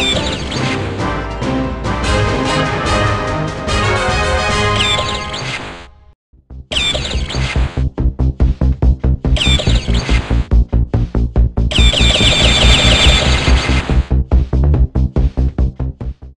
Let's go.